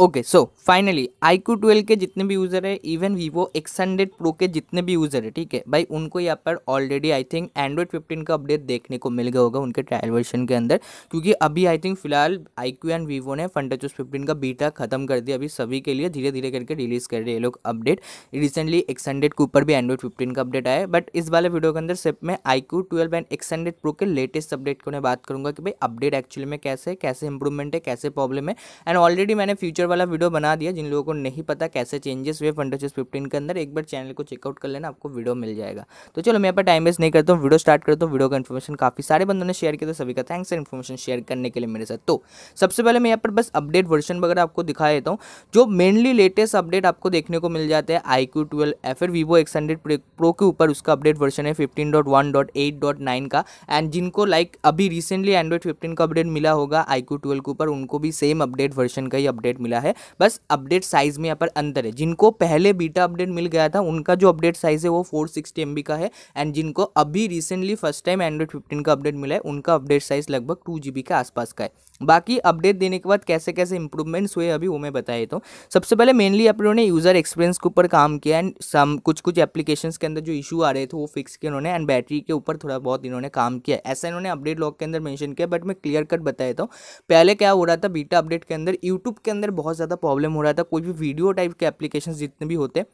Okay so finally iQOO twelve के जितने भी यूज़र है even Vivo X hundred pro के जितने भी यूज़र है, ठीक है? भाई, उनको यहाँ पर already I think Android fifteen का अपडेट देखने को मिल गया होगा उनके ट्रायल वर्जन के अंदर, क्योंकि अभी आई थिंक फ़िलहाल आई क्यू एंड वीवो ने फंटाचोस फिफ्टीन का बीटा खत्म कर दिया। अभी सभी के लिए धीरे धीरे करके रिलीज़ कर रहे हैं लोग अपडेट रिसेंटली एक्स हंड्रेड के ऊपर भी एंड्रॉइड फिफ्टीन का अपडेट आया बट इस वाले वीडियो के अंदर सिर्फ़ मैं iQOO twelve and X hundred pro के लेटेस्ट अपडेट को मैं बात करूँगा कि भाई अपडेट एक्चुअली में कैसे कैसे इंप्रूवमेंट है, कैसे प्रॉब्लम है एंड ऑलरेडी मैंने फ्यूचर वाला वीडियो बना दिया, जिन लोगों को नहीं पता कैसे चेंजेस हुए फंडोचेस फिफ्टीन के अंदर, एक बार चैनल को चेकआउट कर लेना, आपको वीडियो मिल जाएगा। तो चलो, मैं यहाँ पर टाइम वेस्ट नहीं करता हूँ, वीडियो स्टार्ट करता हूँ, वीडियो का इन्फॉर्मेशन काफ़ी सारे बंदों ने शेयर किया तो सभी का थैंक्स इन्फॉर्मेशन शेयर करने के लिए मेरे साथ। तो सबसे पहले मैं यहाँ पर बस अपडेट वर्जन वगैरह आपको दिखा देता हूँ, जो मेनली लेटेस्ट अपडेट आपको देखने को मिल जाते हैं आई क्यू ट्वेल्व या फिर वीवो एक्स हंड्रेड प्रो के ऊपर उसका अपडेट वर्जन है fifteen dot one dot eight dot nine का। एंड जिनको लाइक अभी रिसेंटली एंड्रॉइड फिफ्टीन का अपडेट मिला होगा आई क्यू ट्वेल्व के ऊपर, उनको भी सेम अपडेट वर्जन का ही अपडेट मिला है। बस अपडेट साइज़ में यहाँ पर अंतर है। जिनको पहले बीटा अपडेट मिल गया था, उनका जो अपडेट साइज़ है वो फोर सिक्सटी का है। एंड जिनको अभी recently first time Android fifteen का अपडेट मिला है, उनका अपडेट साइज़ लगभग टू के आसपास का है। बाकी अपडेट देने के बाद कैसे कैसे इंप्रूवमेंट्स हुए, अभी वो मैं बताया तो सबसे पहले मेनली आप लोगों ने यूज़र एक्सपीरियंस के ऊपर काम किया एंड सम कुछ कुछ एप्लीकेशंस के अंदर जो इशू आ रहे थे, वो फिक्स किए उन्होंने एंड बैटरी के ऊपर थोड़ा बहुत इन्होंने काम किया ऐसा इन्होंने अपडेट लॉग के अंदर मेंशन किया बट मैं क्लियर कट बताया था पहले क्या हो रहा था बीटा अपडेट के अंदर यूट्यूब के अंदर बहुत ज़्यादा प्रॉब्लम हो रहा था। कोई भी वीडियो टाइप के एप्लीकेशन जितने भी होते,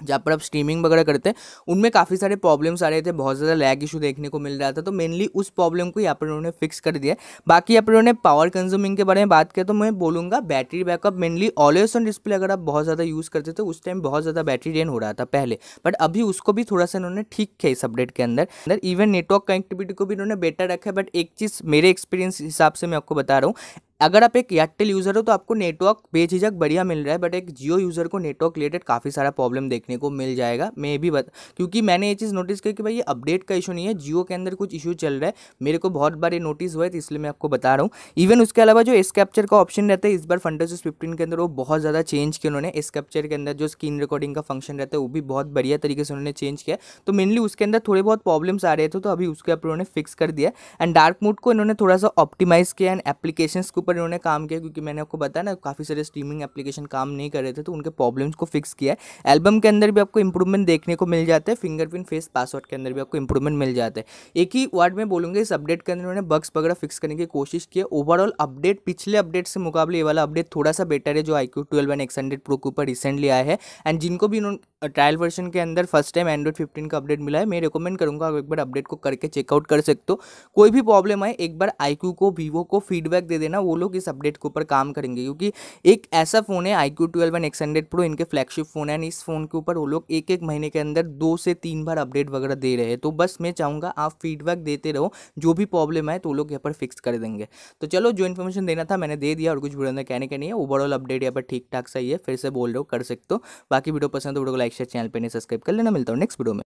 जहाँ पर आप स्ट्रीमिंग वगैरह करते हैं उनमें काफ़ी सारे प्रॉब्लम्स आ रहे थे, बहुत ज़्यादा लैग इशू देखने को मिल रहा था। तो मेनली उस प्रॉब्लम को यहाँ पर उन्होंने फिक्स कर दिया बाकी यहाँ पर उन्होंने पावर कंज्यूमिंग के बारे में बात किया तो मैं बोलूँगा battery backup mainly always on display अगर आप बहुत ज़्यादा यूज़ करते थे उस टाइम बहुत ज़्यादा बैटरी ड्रेन हो रहा था पहले। बट अभी उसको भी थोड़ा सा इन्होंने ठीक किया इस अपडेट के अंदर। अंदर इवन नेटवर्क कनेक्टिविटी को भी इन्होंने बेटर रखा है बट एक चीज़ मेरे एक्सपीरियंस हिसाब से मैं आपको बता रहा हूँ अगर आप एक एयरटेल यूज़र हो तो आपको नेटवर्क बेझिझक बढ़िया मिल रहा है बट एक जियो यूज़र को नेटवर्क रिलेटेड काफ़ी सारा प्रॉब्लम देखने को मिल जाएगा। मैं भी बता, क्योंकि मैंने ये चीज़ नोटिस किया कि भाई ये अपडेट का इशू नहीं है जियो के अंदर कुछ इशू चल रहा है। मेरे को बहुत बार ये नोटिस हुआ है तो इसलिए मैं आपको बता रहा हूँ। इवन उसके अलावा जो एस कैप्चर का ऑप्शन रहता है, इस बार फंटासिस फिफ्टीन के अंदर वो बहुत ज़्यादा चेंज किया उन्होंने। एस कैप्चर के अंदर जो स्क्रीन रिकॉर्डिंग का फ़ंक्शन रहता है, वो भी बहुत बढ़िया तरीके से उन्होंने चेंज किया। तो मेनली उसके अंदर थोड़े बहुत प्रॉब्लम्स आ रहे थे तो अभी उसके ऊपर उन्होंने फिक्स कर दिया एंड डार्क मोड को इन्होंने थोड़ा सा ऑप्टिमाइज किया एंड एप्लीकेशन के ऊपर इन्होंने काम किया, क्योंकि मैंने आपको बताया ना, काफ़ी सारे स्ट्रीमिंग एप्लीकेशन काम नहीं कर रहे थे तो उनके प्रॉब्लम्स को फिक्स किया है। एल्बम के अंदर भी आपको इंप्रूवमेंट देखने को मिल जाता है फिंगरप्रिंट फेस पासवर्ड के अंदर भी आपको इंप्रूवमेंट मिल जाता है। एक ही वर्ड में बोलूँगा, इस अपडेट के अंदर उन्होंने बग्स वगैरह फिक्स करने की कोशिश की है। ओवरऑल अपडेट पिछले अपडेट से मुकाबले ये वाला अपडेट थोड़ा सा बेटर है, जो iQOO twelve and X hundred pro के ऊपर रिसेंटली आया है। एंड जिनको भी ट्रायल वर्जन के अंदर फ़र्स्ट टाइम एंड्रॉइड फिफ्टीन का अपडेट मिला है। मैं रिकमेंड करूँगा एक बार अपडेट को करके चेकआउट कर सकते हो। कोई भी प्रॉब्लम आए, एक बार आईक्यू को वीवो को फीडबैक दे देना, वो लोग इस अपडेट के ऊपर काम करेंगे। क्योंकि एक ऐसा फ़ोन है iQOO twelve and X hundred pro इनके फ्लैगशिप फ़ोन है इस फ़ोन के ऊपर वो लोग एक एक महीने के अंदर दो से तीन बार अपडेट वगैरह दे रहे हैं। तो बस मैं चाहूँगा, आप फीडबैक देते रहो, जो भी प्रॉब्लम है तो लोग यहाँ पर फिक्स कर देंगे। तो चलो, जो इन्फॉर्मेशन देना था, मैंने दे दिया, और कुछ बुरा कहने के नहीं है। ओवरऑल अपडेट यहाँ पर ठीक ठाक सही है, फिर से बोल रहे हो, कर सकते हो। बाकी वीडियो पसंद तो वीडियो को लाइक शेयर चैनल पर नहीं सब्सक्राइब कर लेना। मिलता हूँ नेक्स्ट वीडियो में।